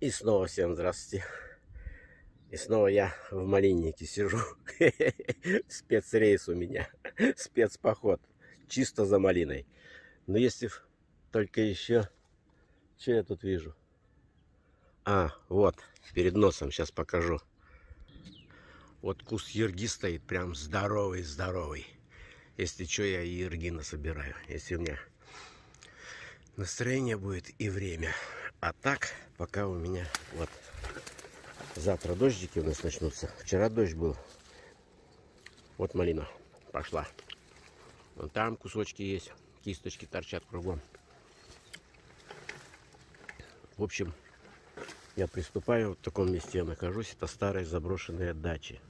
И снова всем здравствуйте. И снова я в малиннике сижу. Спецрейс у меня. Спецпоход. Чисто за малиной. Но если только еще... Что я тут вижу? А, вот, перед носом сейчас покажу. Вот куст ерги стоит, прям здоровый-здоровый. Если что, я и ерги насобираю. Если у меня настроение будет и время. А так, пока у меня вот завтра дождики у нас начнутся. Вчера дождь был. Вот малина пошла. Вон там кусочки есть. Кисточки торчат кругом. В общем, я приступаю. В таком месте я нахожусь. Это старые заброшенные дачи.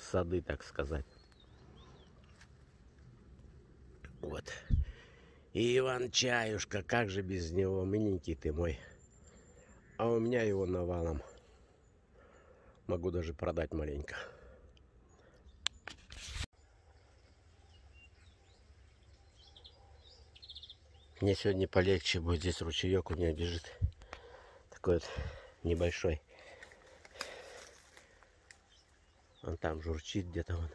Сады, так сказать. Вот. И Иван-чаюшка, как же без него, миленький ты мой. А у меня его навалом. Могу даже продать маленько. Мне сегодня полегче будет. Здесь ручеек у меня бежит. Такой вот небольшой. Он там журчит где-то он.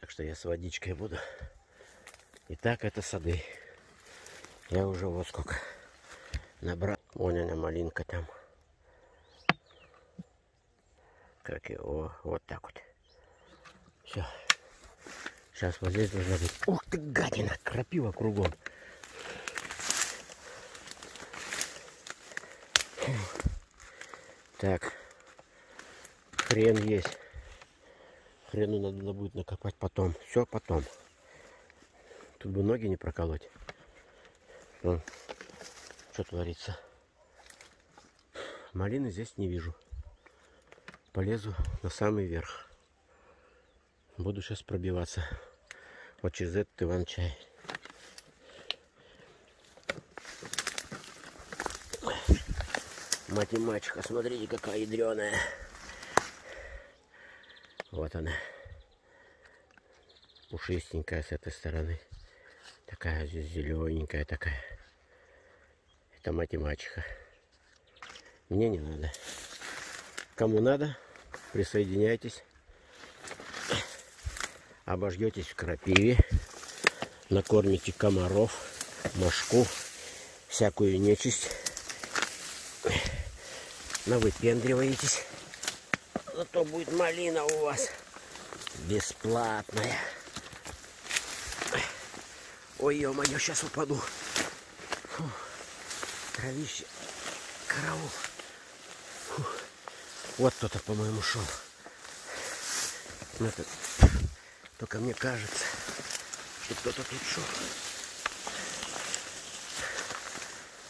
Так что я с водичкой буду. Итак, это сады. Я уже вот сколько набрал. Вон она малинка там. Как его, вот так вот. Все. Сейчас вот здесь должна быть. Ух ты, гадина, крапива кругом. Так. Хрен есть. Хрену надо будет накопать потом. Все потом. Тут бы ноги не проколоть. Вон, что творится. Малины здесь не вижу. Полезу на самый верх. Буду сейчас пробиваться. Вот через этот иван-чай. Мать и мачеха, смотрите, какая ядреная. Вот она. Пушистенькая с этой стороны. Такая здесь зелененькая такая. Это мачеха. Мне не надо. Кому надо, присоединяйтесь. Обождетесь в крапиве. Накормите комаров, мошку, всякую нечисть. Навыпендриваетесь. Зато будет малина у вас бесплатная. Ой, ё-моё, сейчас упаду. Фу. Кровище. Караул. Фу. Вот кто-то, по-моему, шел. Это... Только мне кажется, что кто-то тут шел.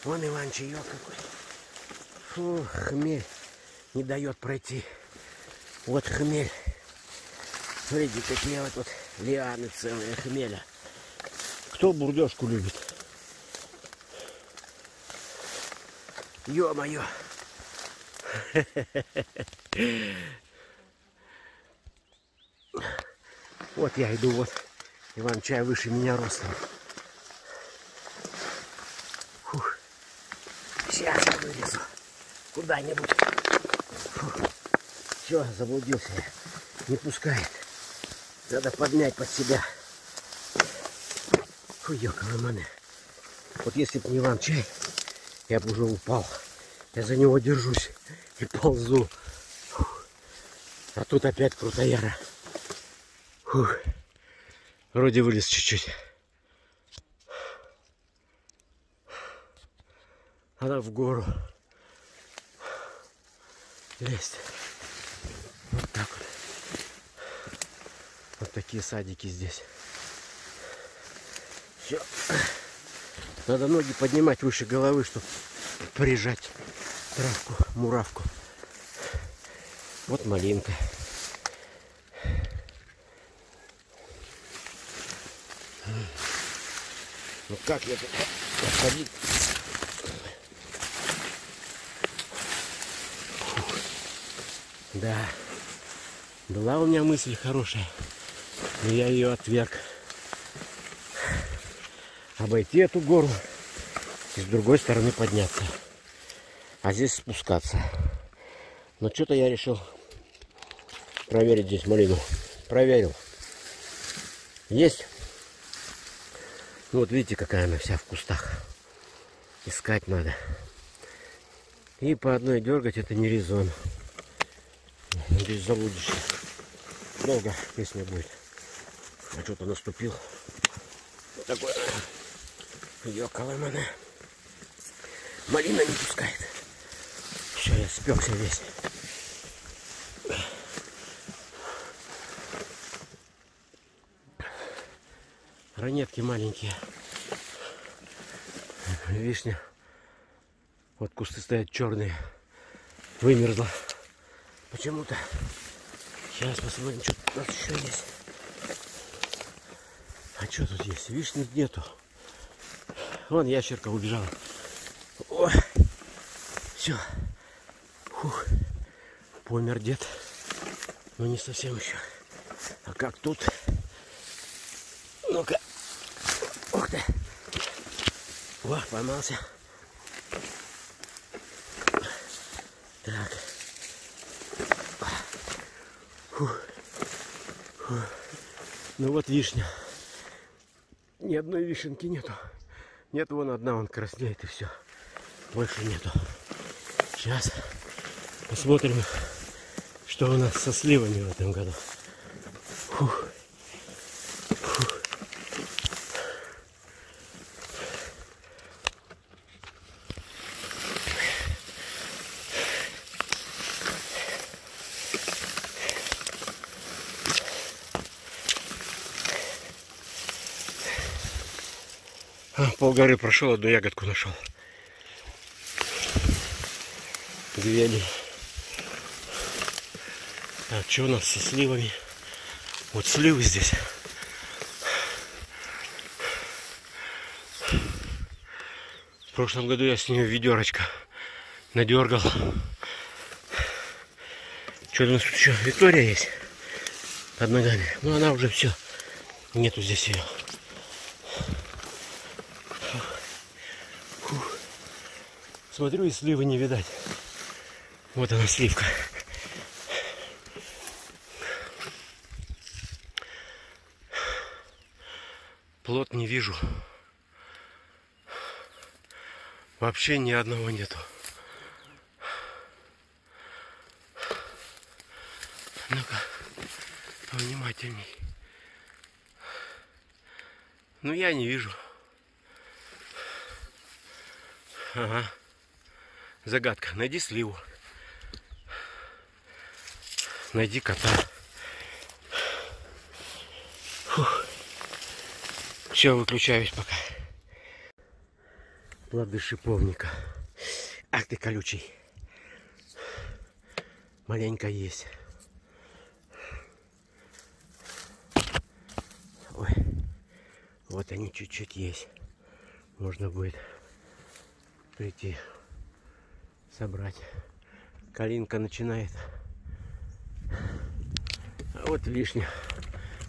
Вон Иван чаек какой. Фу, хмель не дает пройти. Вот хмель. Смотрите, какие вот тут лианы целые хмеля. Кто бурдежку любит? Ё-моё! Вот я иду, вот Иван чай выше меня ростом. Фух. Сейчас я вылезу куда-нибудь. Все, заблудился. Не пускает. Надо подмять под себя. Фу, ёкалыманы. Вот если бы не вам чай, я бы уже упал. Я за него держусь и ползу. Фух. А тут опять крутояра. Фух. Вроде вылез чуть-чуть. Надо в гору лезть. Вот так вот. Вот такие садики здесь. Все. Надо ноги поднимать выше головы, чтобы прижать травку, муравку. Вот малинка. Ну как я тут ходить? Да. Была у меня мысль хорошая, но я ее отверг. Обойти эту гору и с другой стороны подняться. А здесь спускаться. Но что-то я решил проверить здесь малину. Проверил. Есть. Ну вот видите, какая она вся в кустах. Искать надо. И по одной дергать это не резон. Здесь заблудишься. Долго песня будет. А что-то наступил. Вот такой ёкала mana. Малина не пускает. Все, я спекся весь. Ранетки маленькие. Вишня. Вот кусты стоят черные. Вымерзла. Почему-то. Сейчас посмотрим, что нас еще есть. А что тут есть? Вишни нету. Вон ящерка убежала. О, все. Фух. Помер дед. Но не совсем еще. А как тут? Ну-ка. Ух ты. О, поймался. Так. Фух. Фух. Ну вот вишня. Ни одной вишенки нету. Нет, вон одна, он краснеет и все. Больше нету. Сейчас посмотрим, что у нас со сливами в этом году. Фух. А, полгоры прошел, одну ягодку нашел. Две ли. Так, что у нас со сливами? Вот сливы здесь. В прошлом году я с нее ведерочка надергал. Что у нас тут еще? Виктория есть под ногами. Но она уже все. Нету здесь ее. Смотрю, и сливы не видать. Вот она сливка. Плод не вижу. Вообще ни одного нету. Ну-ка, повнимательней. Ну я не вижу. Ага. Загадка. Найди сливу. Найди кота. Фух. Все, выключаюсь пока. Плоды шиповника. Ах ты колючий. Маленько есть. Ой. Вот они чуть-чуть есть. Можно будет прийти собрать. Калинка начинает. А вот вишня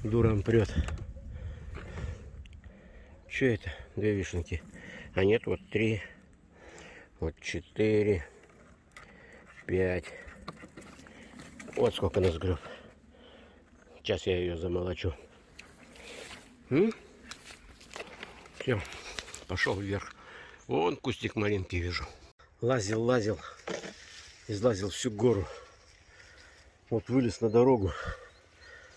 дуром прет. Что это? Две вишенки. А нет, вот три. Вот четыре. Пять. Вот сколько нас греб. Сейчас я ее замолочу. Все, пошел вверх. Вон кустик малинки вижу. Лазил, лазил, излазил всю гору. Вот вылез на дорогу.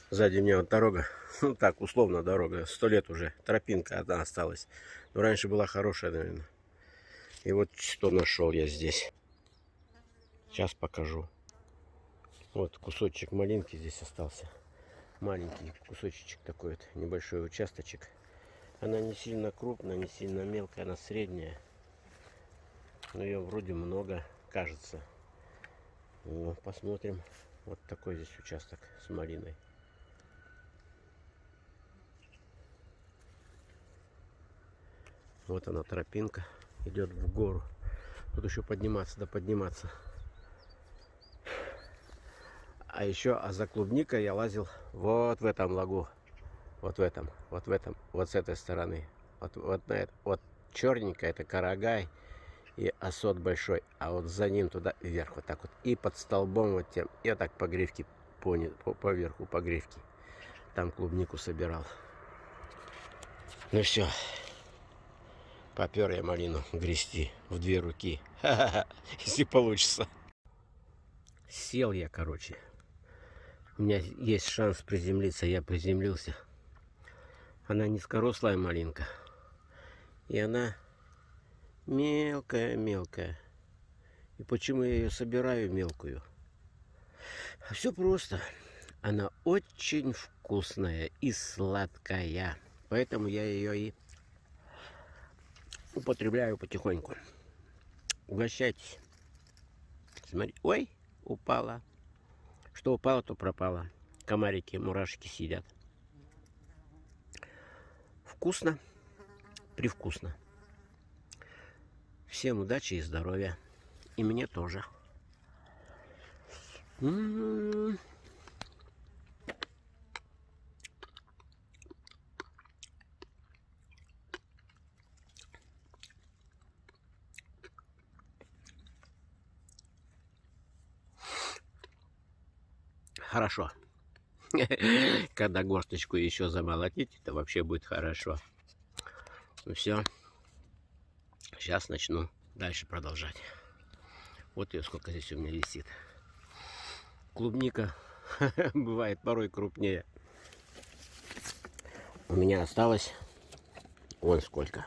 Сзади меня вот дорога. Ну так, условно дорога. Сто лет уже. Тропинка одна осталась. Но раньше была хорошая, наверное. И вот что нашел я здесь. Сейчас покажу. Вот кусочек малинки здесь остался. Маленький кусочек такой вот. Небольшой участочек. Она не сильно крупная, не сильно мелкая. Она средняя. Но ее вроде много, кажется. Ну, посмотрим. Вот такой здесь участок с малиной. Вот она тропинка. Идет в гору. Тут еще подниматься, да подниматься. А еще, а за клубникой я лазил вот в этом лагу. Вот в этом, вот в этом, вот с этой стороны. Вот, вот на это, вот черненькая это карагай и осот большой. А вот за ним туда вверх вот так вот. И под столбом вот тем. Я так по грифке понял, по, по верху по грифке. Там клубнику собирал. Ну все. Попер я малину грести в две руки. Если получится. Сел я, короче. У меня есть шанс приземлиться. Я приземлился. Она низкорослая малинка. И она мелкая-мелкая. И почему я ее собираю мелкую? А все просто. Она очень вкусная и сладкая. Поэтому я ее и употребляю потихоньку. Угощайтесь. Смотри. Ой, упала. Что упало, то пропало. Комарики, мурашки сидят. Вкусно, привкусно. Всем удачи и здоровья. И мне тоже. М -м -м. Хорошо. Когда горсточку еще замолотить, это вообще будет хорошо. Ну все. Сейчас начну дальше продолжать. Вот ее сколько здесь у меня висит. Клубника бывает порой крупнее. У меня осталось вон сколько.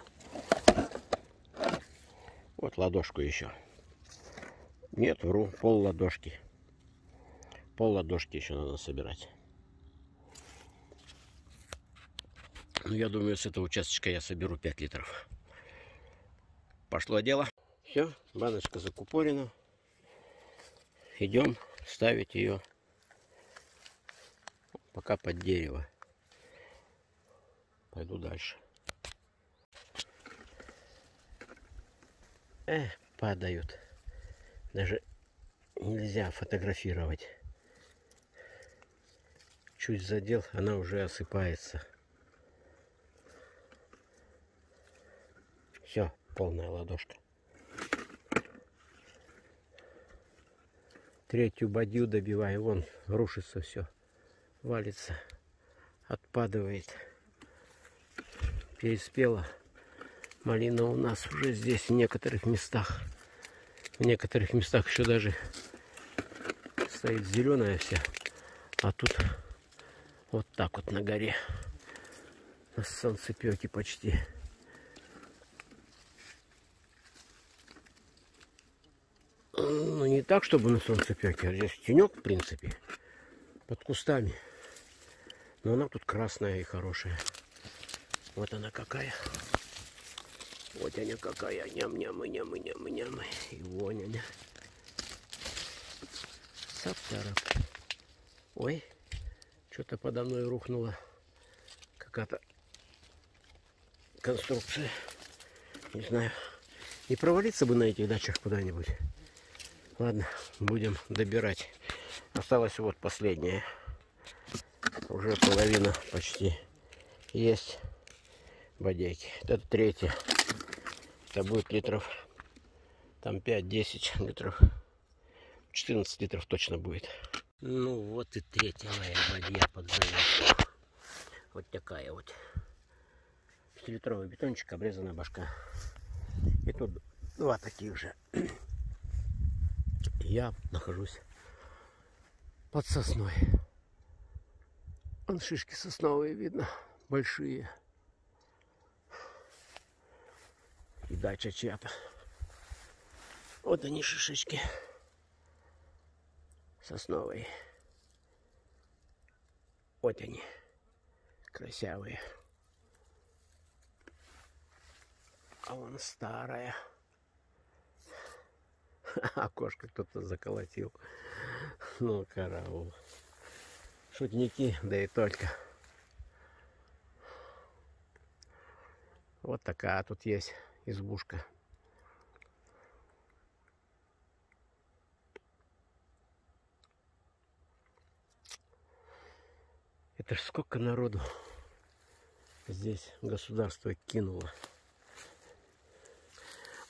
Вот ладошку еще. Нет, вру, пол ладошки. Пол ладошки еще надо собирать. Ну, я думаю, с этого участочка я соберу 5 литров. Пошло дело. Все, баночка закупорена. Идем ставить ее пока под дерево. Пойду дальше. Эх, падают. Даже нельзя фотографировать. Чуть задел, она уже осыпается. Все, полная ладошка. Третью бадью добиваем. Вон, рушится все. Валится. Отпадывает. Переспела. Малина у нас уже здесь в некоторых местах. В некоторых местах еще даже стоит зеленая вся. А тут вот так вот на горе. На солнцепеке почти. Ну, не так, чтобы на солнцепеке, а здесь тенек, в принципе, под кустами. Но она тут красная и хорошая. Вот она какая. Вот она какая. Ням-ням, ням, ням, ням. И вонь она. Саптарок. Ой, что-то подо мной рухнула какая-то конструкция. Не знаю. Не провалиться бы на этих дачах куда-нибудь. Ладно, будем добирать. Осталось вот последнее. Уже половина почти есть бодейки. Это третья. Это будет литров там 5-10 литров. 14 литров точно будет. Ну вот и третья моя бадья под занятием. Вот такая вот. 5-литровый бетончик, обрезанная башка. И тут два таких же я нахожусь под сосной. Вон шишки сосновые видно, большие. И дача чья-то. Вот они шишечки сосновые. Вот они, красивые. А вон старая. окошко кто-то заколотил. Ну, караул. Шутники, да и только. Вот такая тут есть избушка. Это ж сколько народу здесь государство кинуло.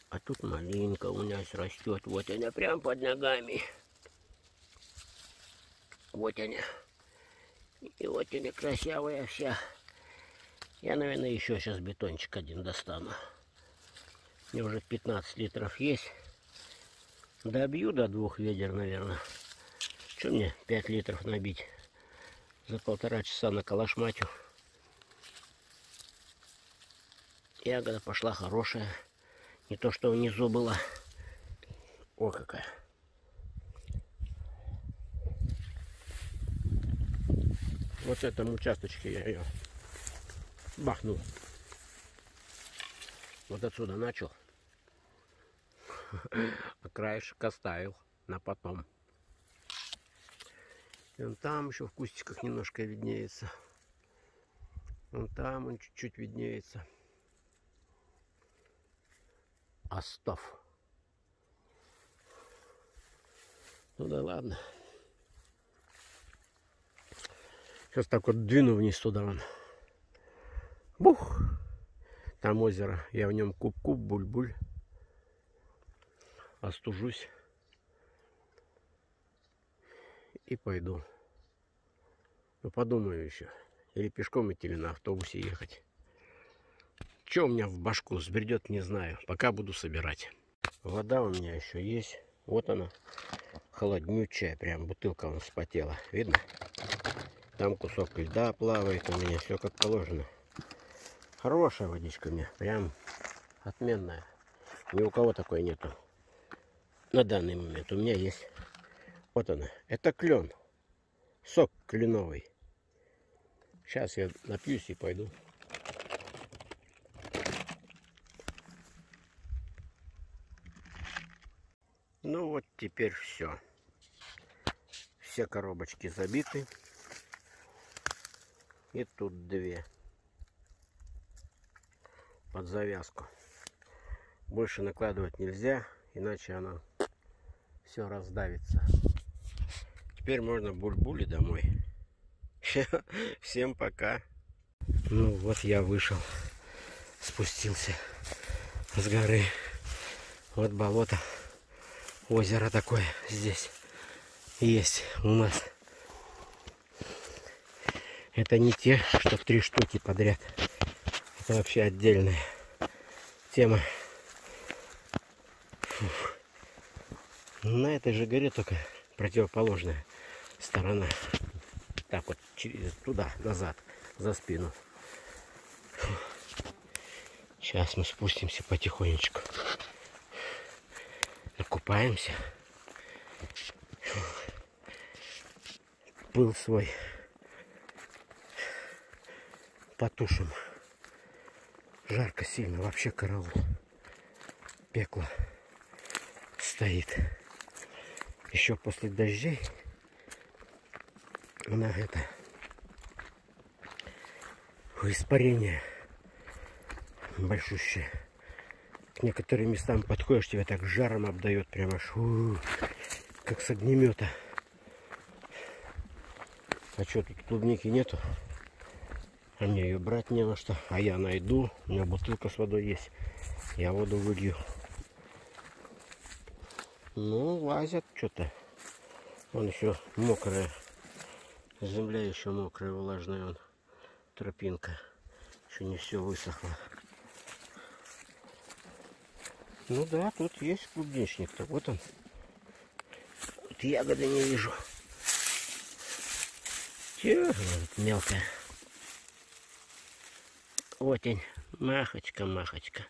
А тут малинка у нас растет. Вот она прям под ногами. Вот она. И вот она красивая вся. Я, наверное, еще сейчас бетончик один достану. Мне уже 15 литров есть. Добью до двух ведер, наверное. Что мне 5 литров набить? За полтора часа на калашматю. Ягода пошла хорошая. Не то, что внизу была. О, какая. Вот этом участочке я ее бахнул. Вот отсюда начал. А краешек оставил на потом. И он там еще в кустиках немножко виднеется. Вон там он чуть-чуть виднеется. Остов. Ну да ладно. Сейчас так вот двину вниз туда вон. Бух! Там озеро. Я в нем куб-куб, буль-буль. Остужусь. И пойду. Ну подумаю еще. Или пешком идти, или на автобусе ехать. Что у меня в башку сбредет, не знаю. Пока буду собирать. Вода у меня еще есть. Вот она. Холоднючая. Прям бутылка он вспотела. Видно? Там кусок льда плавает у меня. Все как положено. Хорошая водичка мне. Прям отменная. Ни у кого такой нету. На данный момент у меня есть. Вот она. Это клен. Сок кленовый. Сейчас я напьюсь и пойду. Ну вот теперь все. Все коробочки забиты. И тут две. Под завязку. Больше накладывать нельзя, иначе оно все раздавится. Теперь можно буль-були домой. Всем пока. Ну вот я вышел, спустился с горы. Вот болото, озеро такое здесь есть у нас. Это не те, что три штуки подряд. Это вообще отдельная тема. Фух. На этой же горе только противоположная сторона. Так вот, через, туда, назад, за спину. Сейчас мы спустимся потихонечку. Накупаемся. Пыл свой потушим. Жарко сильно, вообще караул. Пекло стоит. Еще после дождей она это испарение большущее. К некоторым местам подходишь, тебя так жаром обдает, прямо шу, как с огнемета. А что, тут клубники нету? А мне ее брать не на что. А я найду. У меня бутылка с водой есть. Я воду вылью. Ну, лазят что-то. Он еще мокрая. Земля еще мокрая, влажная. Он тропинка. Еще не все высохло. Ну да, тут есть клубничник-то. Вот он. Вот ягоды не вижу. Че, мелкая. Очень. Махочка, махочка.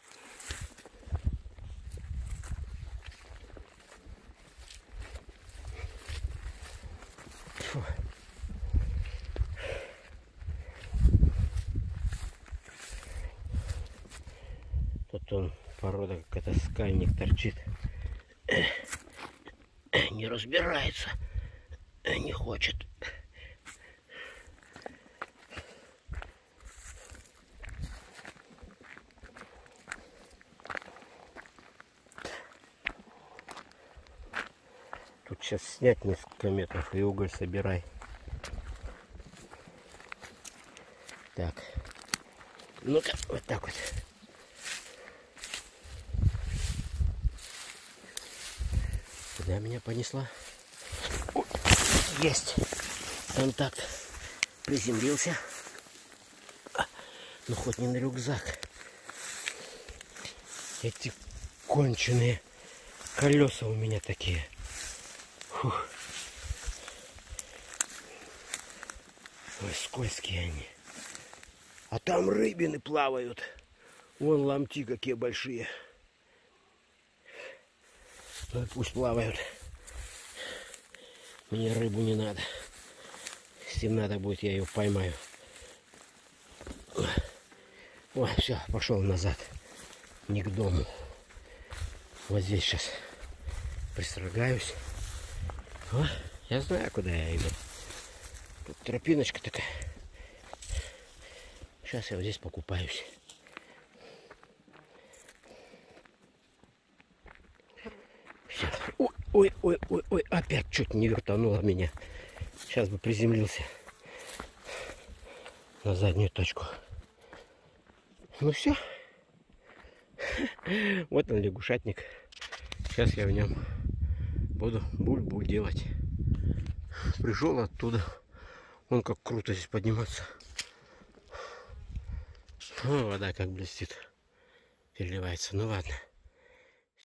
Порода какая-то скальник торчит. Не разбирается. Не хочет. Тут сейчас снять несколько метров и уголь собирай. Так. Ну-ка, вот так вот. Куда меня понесла? О, есть. Контакт. Приземлился. А, ну хоть не на рюкзак. Эти конченые колеса у меня такие. Фух. Ой, скользкие они. А там рыбины плавают. Вон ломти какие большие. Пусть плавают. Мне рыбу не надо. Если надо будет, я ее поймаю. Ой, все, пошел назад. Не к дому. Вот здесь сейчас пристрогаюсь. О, я знаю, куда я иду. Тут тропиночка такая. Сейчас я вот здесь покупаюсь. Ой, ой, ой, ой, ой, опять чуть не вертануло меня. Сейчас бы приземлился на заднюю точку. Ну все. Вот он лягушатник. Сейчас я в нем буду буль-буль делать. Пришел оттуда. Он как круто здесь подниматься. О, вода как блестит. Переливается. Ну ладно.